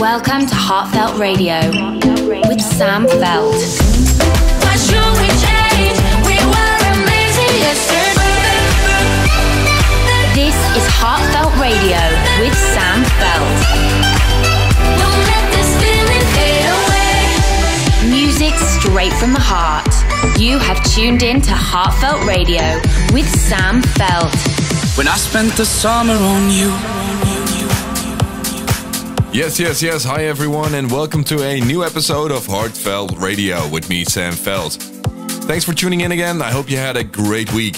Welcome to Heartfeldt Radio with Sam Feldt. This is Heartfeldt Radio with Sam Feldt. Music straight from the heart. You have tuned in to Heartfeldt Radio with Sam Feldt. When I spent the summer on you. Yes, yes, yes. Hi, everyone, and welcome to a new episode of Heartfeldt Radio with me, Sam Feldt. Thanks for tuning in again. I hope you had a great week.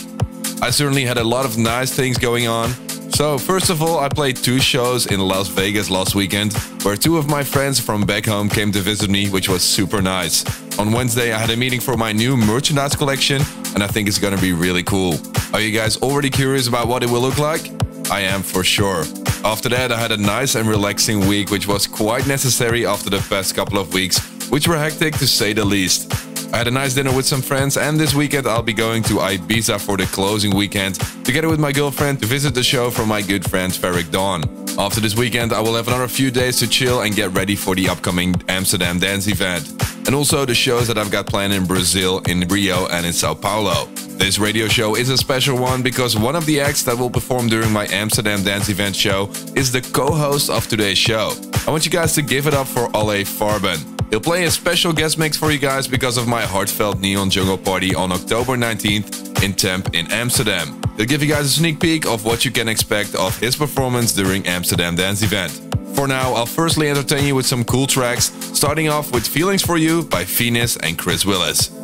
I certainly had a lot of nice things going on. So, first of all, I played two shows in Las Vegas last weekend, where two of my friends from back home came to visit me, which was super nice. On Wednesday, I had a meeting for my new merchandise collection, and I think it's gonna be really cool. Are you guys already curious about what it will look like? I am for sure. After that, I had a nice and relaxing week, which was quite necessary after the past couple of weeks, which were hectic to say the least. I had a nice dinner with some friends, and this weekend I'll be going to Ibiza for the closing weekend, together with my girlfriend to visit the show from my good friend Ferric Dawn. After this weekend, I will have another few days to chill and get ready for the upcoming Amsterdam dance event, and also the shows that I've got planned in Brazil, in Rio, and in Sao Paulo. This radio show is a special one because one of the acts that will perform during my Amsterdam Dance Event show is the co-host of today's show. I want you guys to give it up for Alle Farben. He'll play a special guest mix for you guys because of my heartfelt Neon Jungle party on October 19th in Temp in Amsterdam. He'll give you guys a sneak peek of what you can expect of his performance during Amsterdam Dance Event. For now, I'll firstly entertain you with some cool tracks, starting off with Feelings for You by Venus and Chris Willis.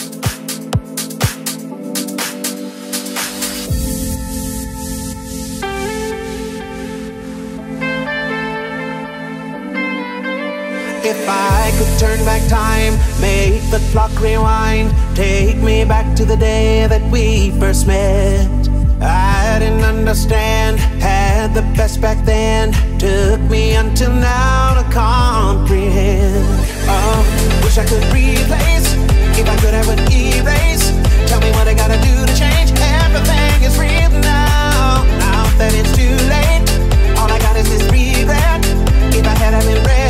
Back time, make the clock rewind, take me back to the day that we first met. I didn't understand, had the best back then, took me until now to comprehend. Oh, wish I could replace, if I could I would erase. Tell me what I gotta do to change. Everything is real now, now that it's too late. All I got is this regret. If I had been ready.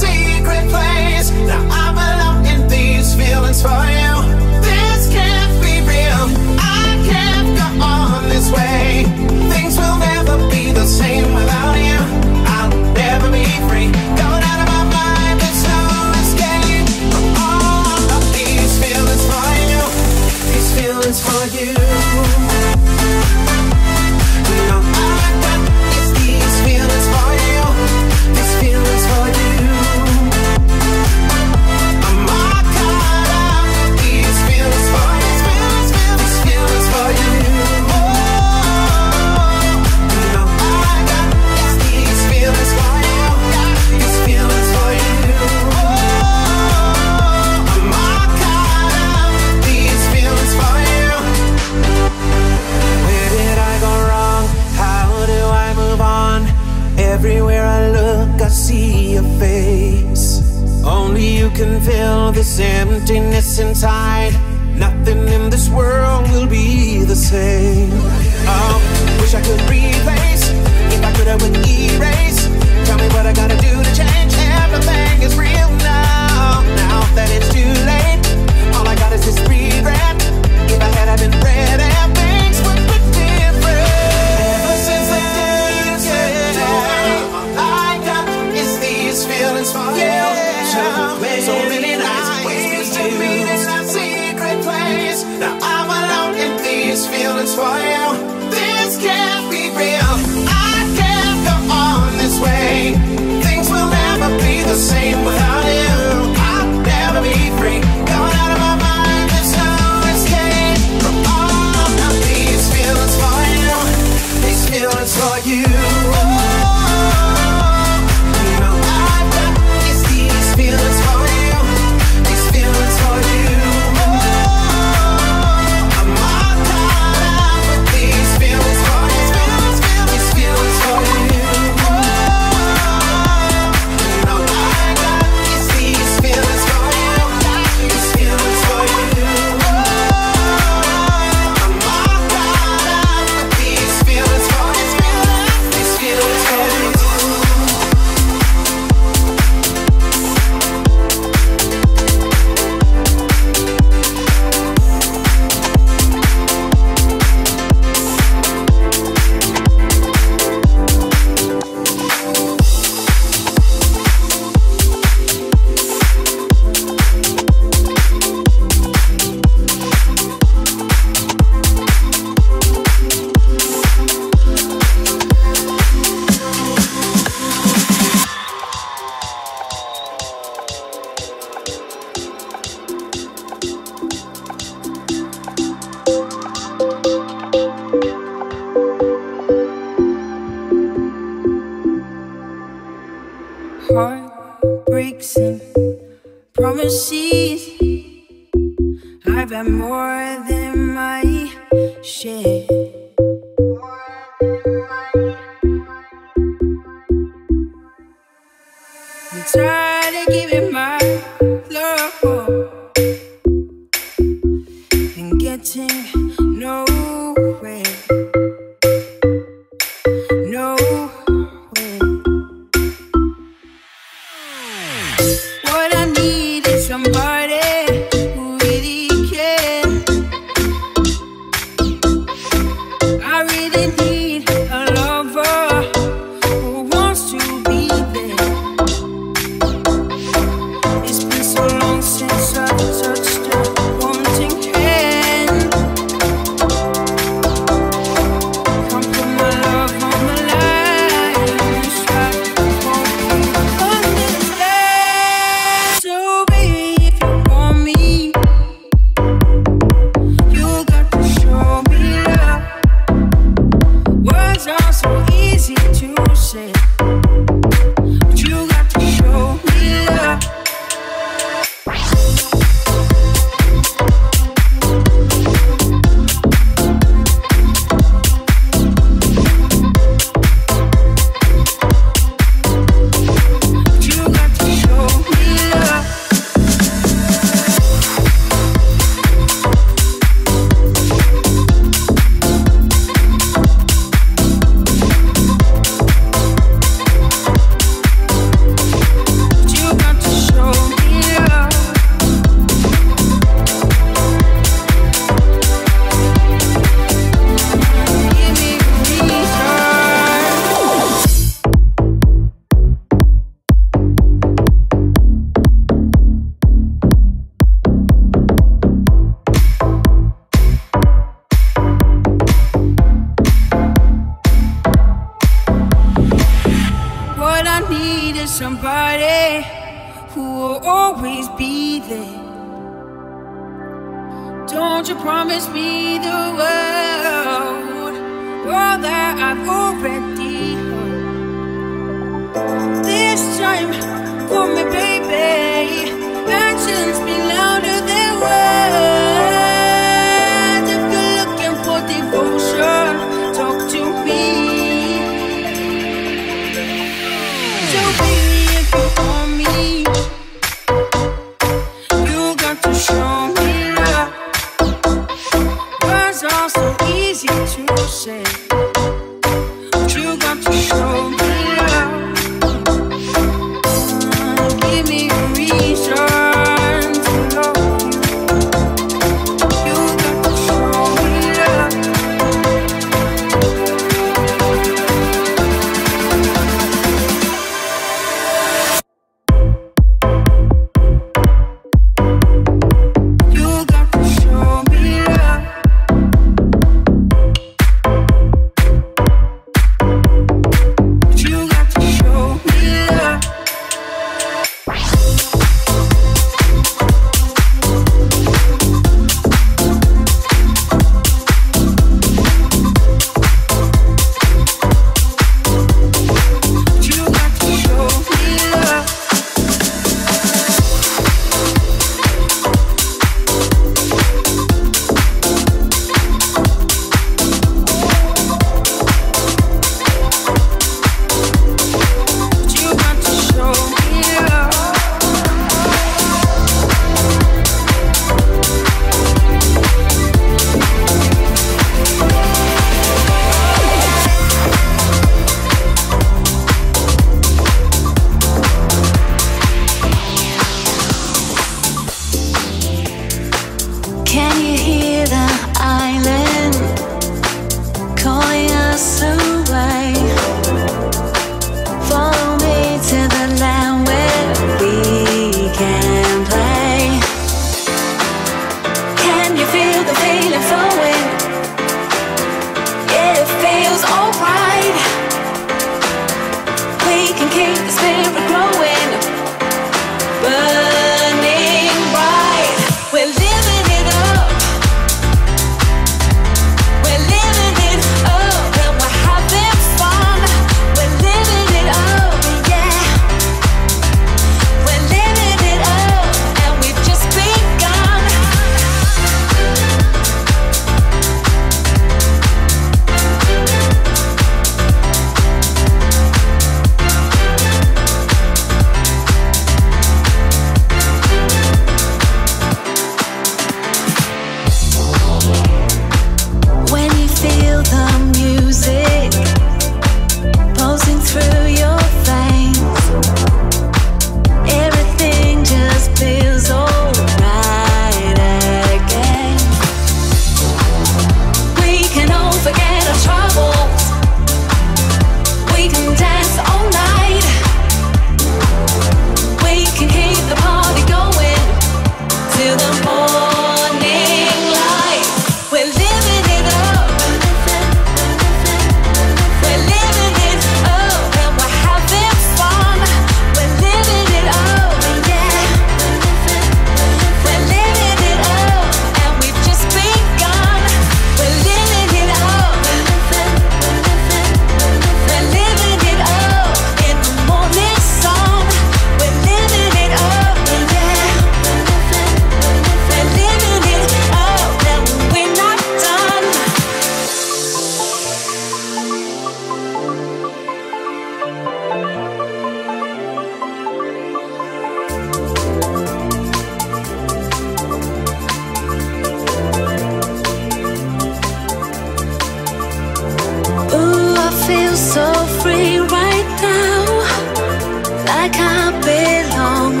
like I belong.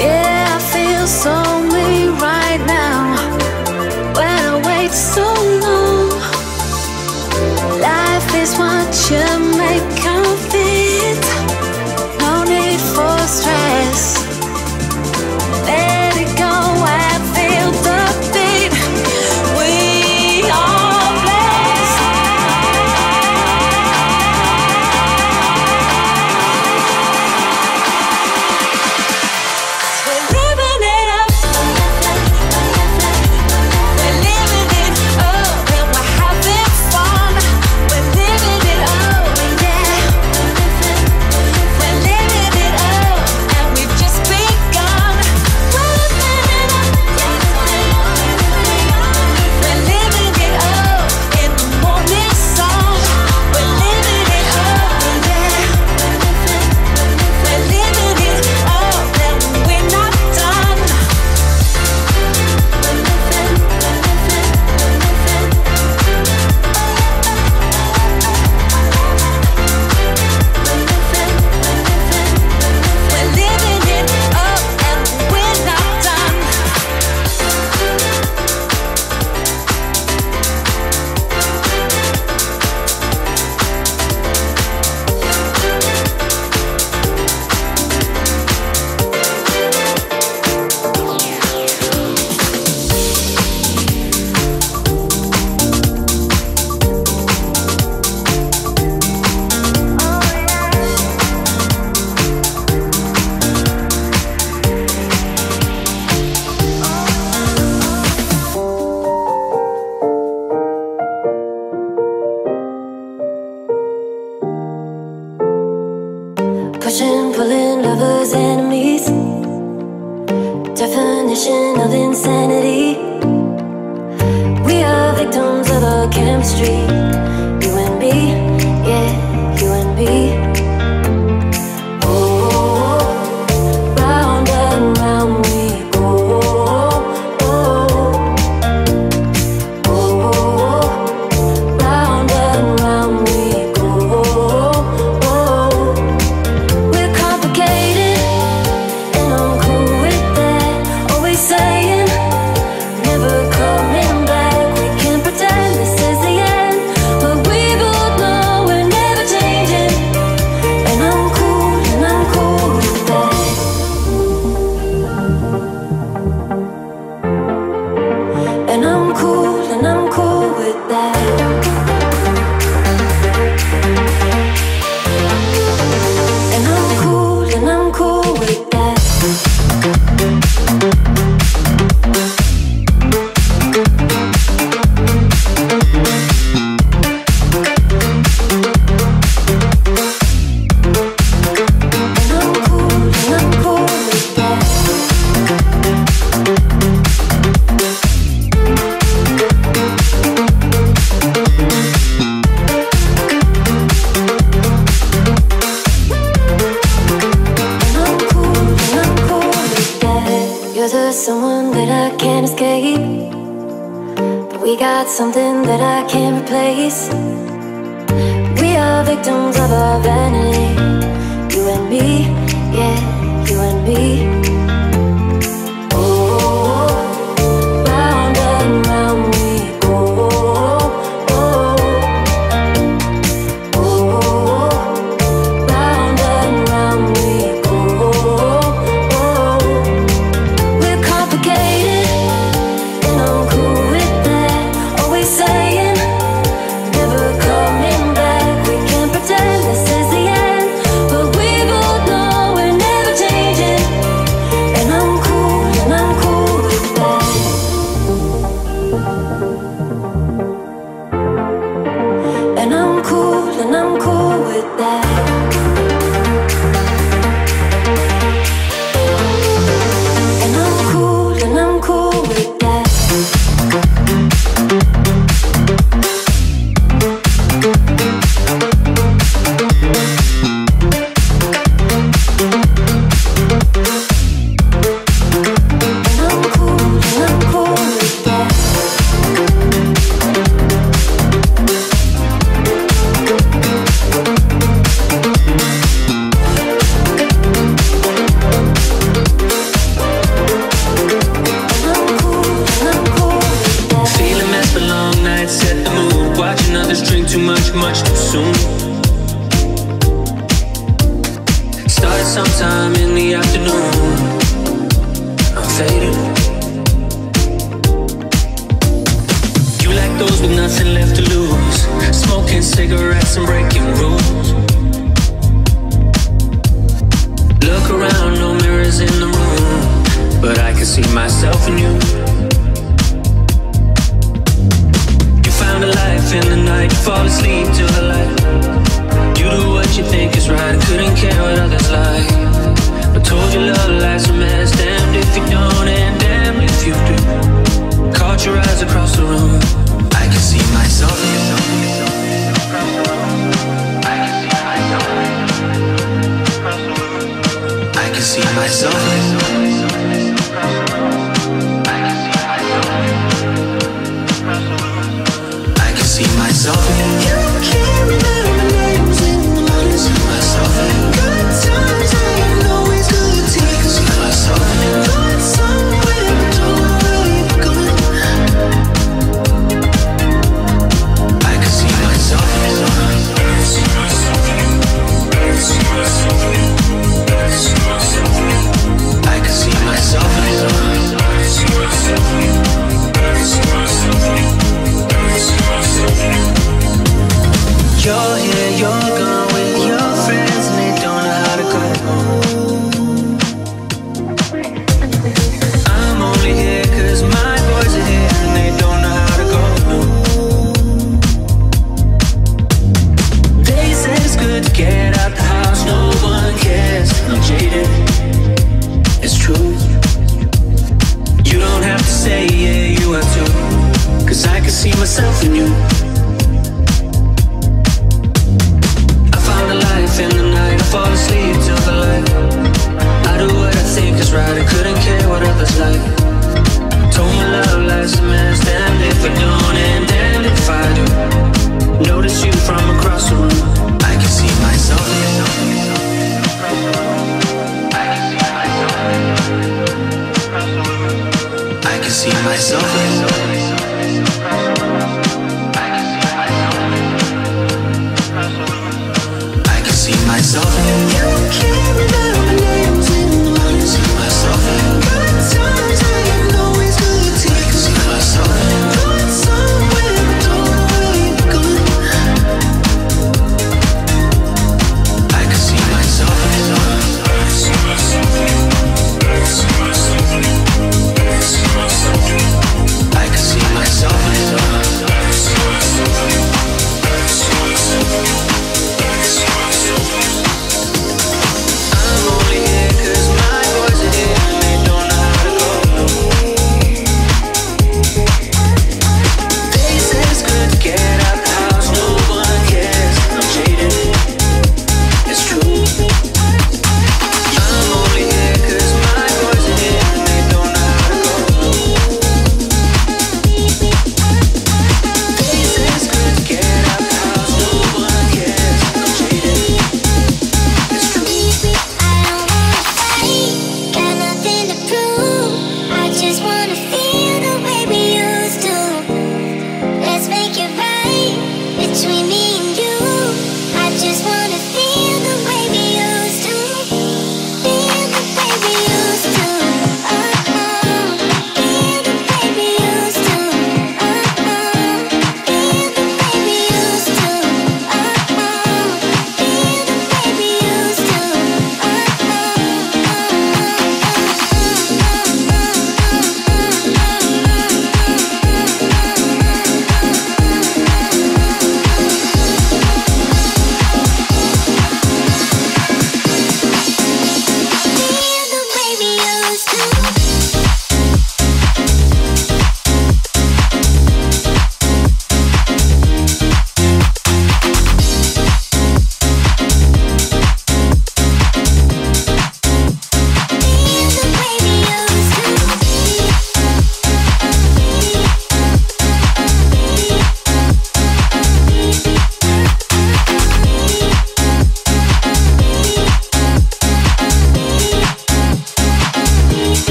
Yeah, I feel so. okay But we got something that I can't replace. We are victims of our vanity. You and me, yeah, you and me.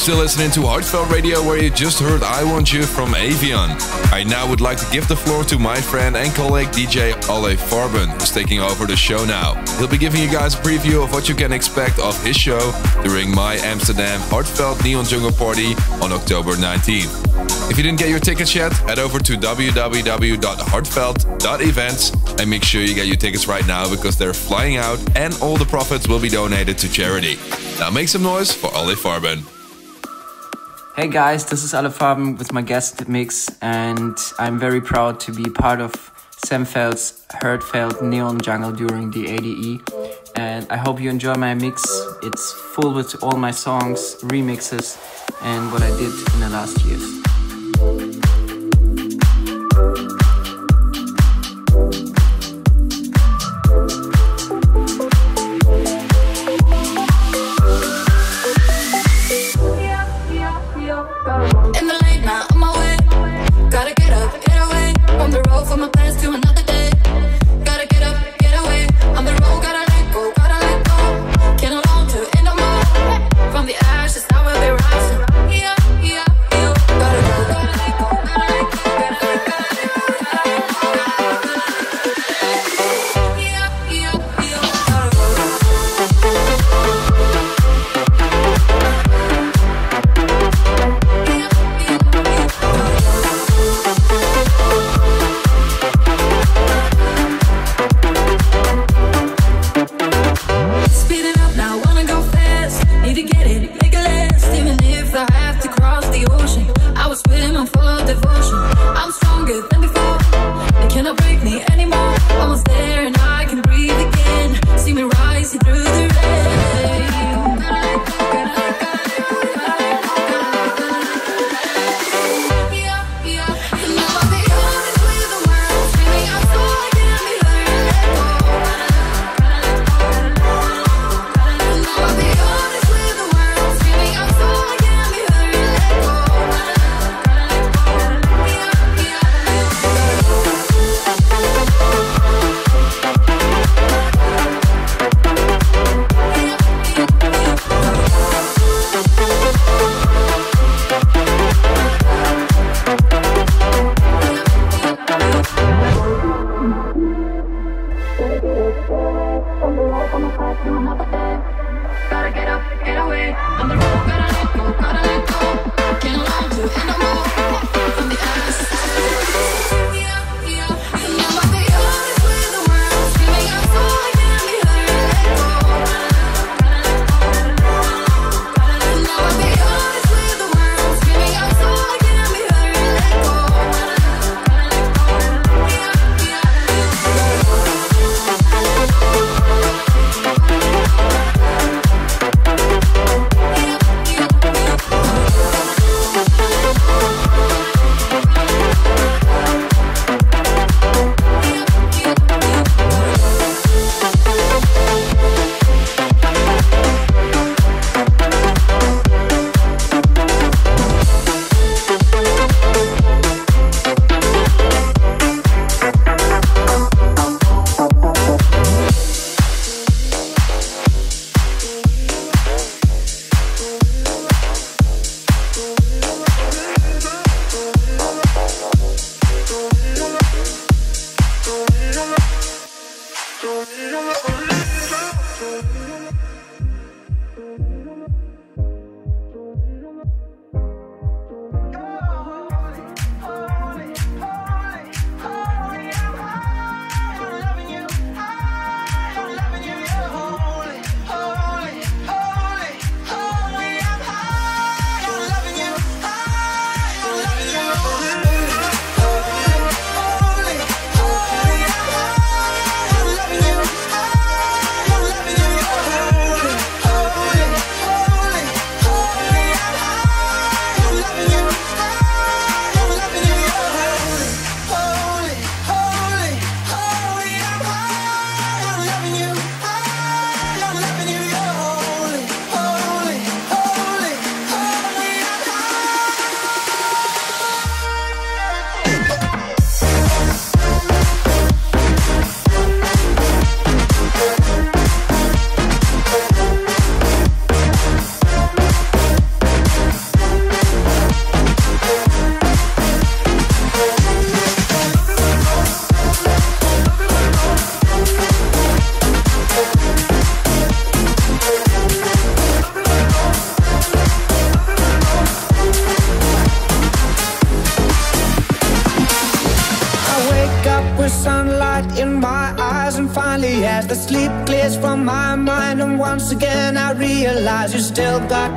Still listening to Heartfeldt Radio, where you just heard I Want You from Avion. I now would like to give the floor to my friend and colleague DJ Alle Farben, who's taking over the show now. He'll be giving you guys a preview of what you can expect of his show during my Amsterdam Heartfeldt Neon Jungle Party on October 19th. If you didn't get your tickets yet, head over to www.heartfeldt.events and make sure you get your tickets right now because they're flying out and all the profits will be donated to charity. Now make some noise for Alle Farben. Hey guys, this is Alle Farben with my guest mix, and I'm very proud to be part of Sam Feldt's Neon Jungle during the ADE. And I hope you enjoy my mix. It's full with all my songs, remixes, and what I did in the last years.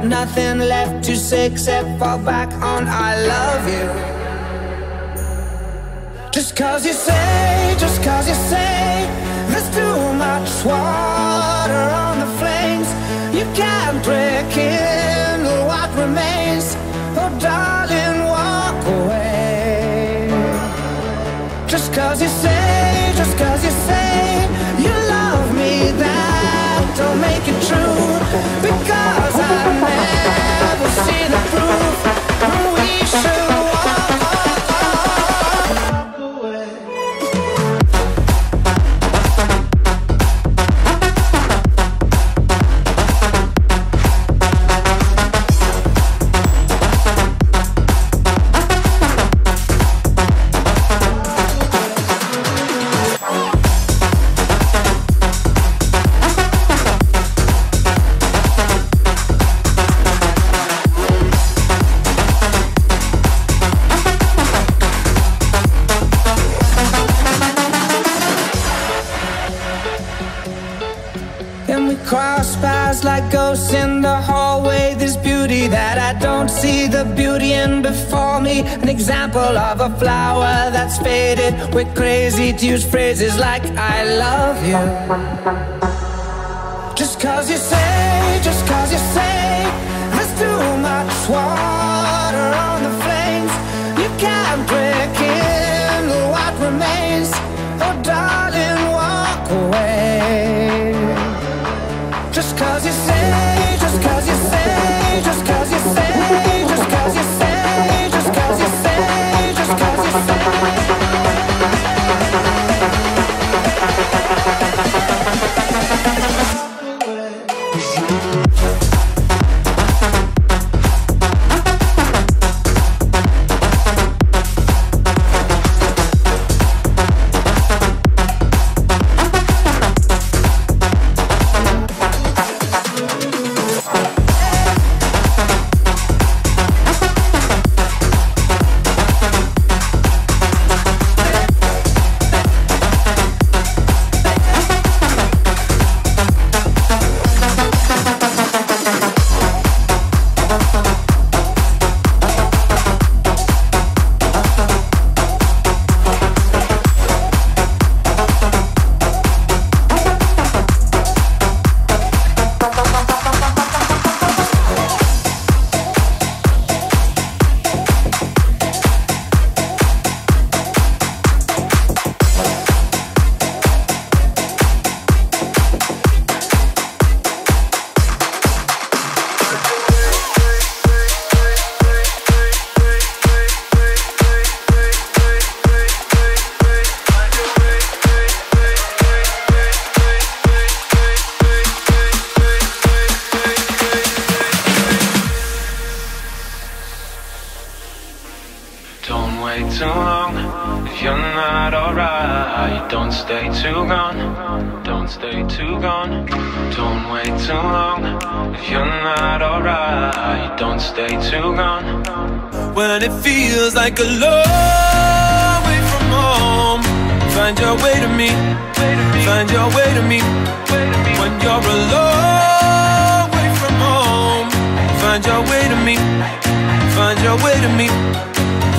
Nothing left to say except fall back on I love you. Just cause you say, just cause you say, there's too much water on the flames. You can't break in what remains. Oh, darling, walk away. Just cause you say, just cause you say, don't make it true. Because I never example of a flower that's faded. We're crazy to use phrases like I love you. Just cause you say, just cause you say, there's too much wait too long if you're not alright. Don't stay too gone. Don't stay too gone. Don't wait too long if you're not alright. Don't stay too gone. When it feels like a long way from home, find your way to me. Find your way to me. When you're a long way from home, find your way to me. Find your way to me.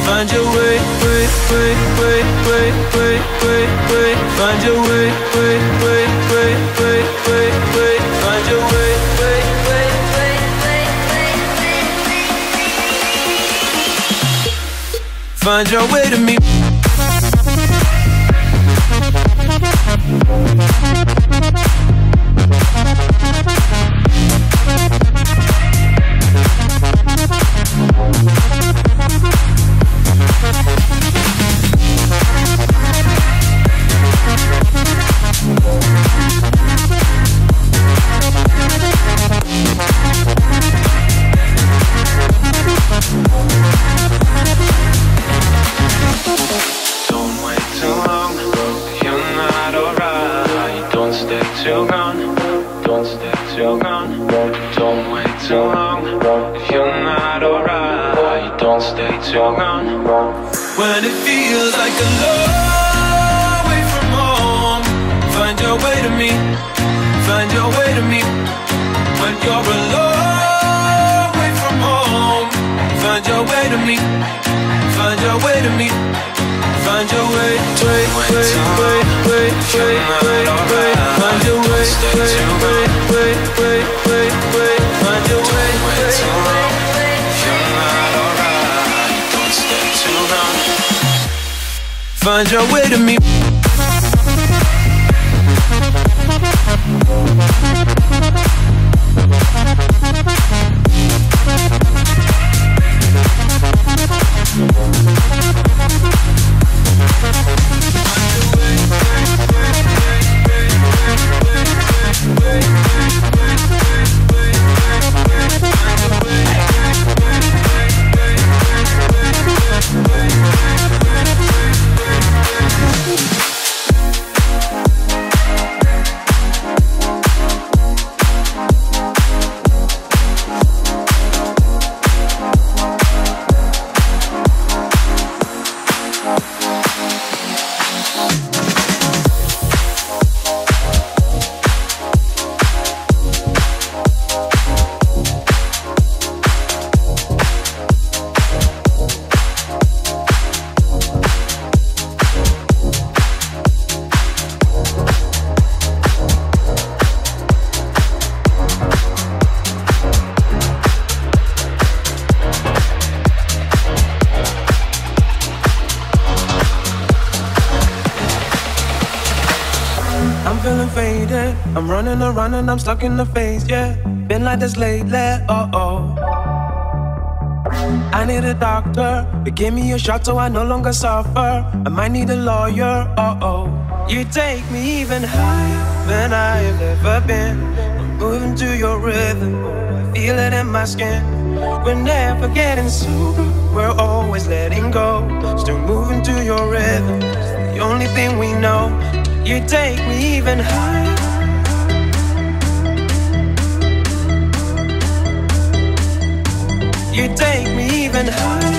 Find your way, way, way, way, way, way, way, way. Find your way, way, way, way, way, way, way. Find your way, way, way, way, way, way, way. Find your way to me. When it feels like a long your way to me. Find your way to me. When you're a long way from home, find your way to me. Find your way to me. Find your way, way. Find your way, way, way, way, way, way, way. Find your way, way, way, way. You're not alright. Don't stay too long. Find your way to me. I'm around and I'm stuck in the phase, yeah. Been like this lately, oh oh. I need a doctor to give me a shot so I no longer suffer. I might need a lawyer, oh oh. You take me even higher than I've ever been. I'm moving to your rhythm, I feel it in my skin. We're never getting sober, we're always letting go. Still moving to your rhythm, it's the only thing we know. You take me even higher. You take me even higher.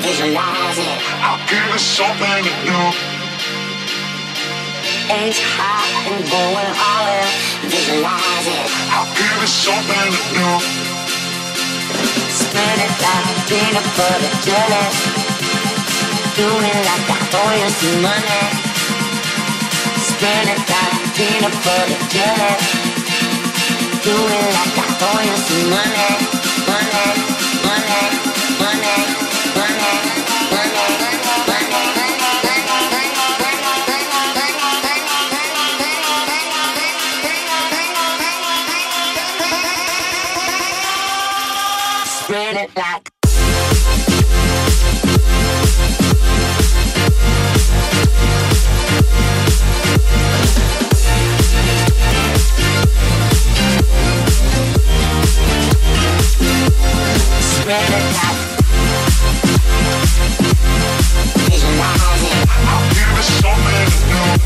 visualize it. I'll give you something to do. Ain't hot and going all in, visualize it. I'll give you something to do. Spin it like peanut butter jelly. Doing it like I owe you some money. Spin it like peanut butter jelly. Doing it like I owe you some money. Visualizing. Give me something new.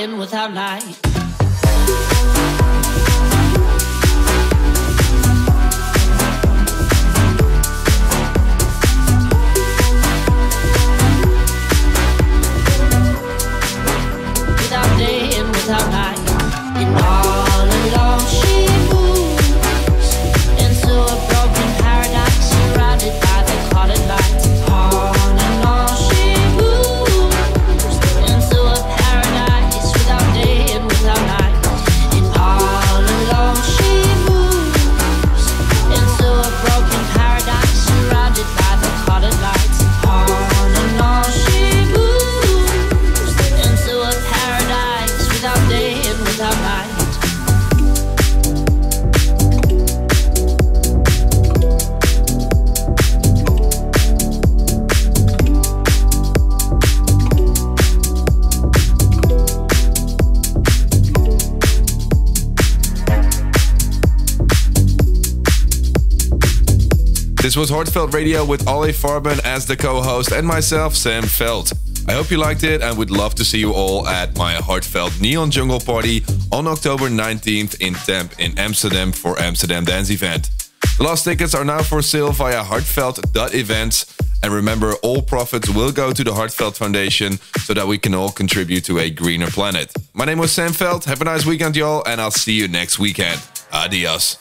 flying without light. was Heartfeldt Radio with Alle Farben as the co-host and myself, Sam Feldt. I hope you liked it and would love to see you all at my Heartfeldt Neon Jungle Party on October 19th in Temp in Amsterdam for Amsterdam Dance Event. The last tickets are now for sale via heartfeldt.events. And remember, all profits will go to the Heartfeldt Foundation so that we can all contribute to a greener planet. My name was Sam Feldt. Have a nice weekend, y'all, and I'll see you next weekend. Adios.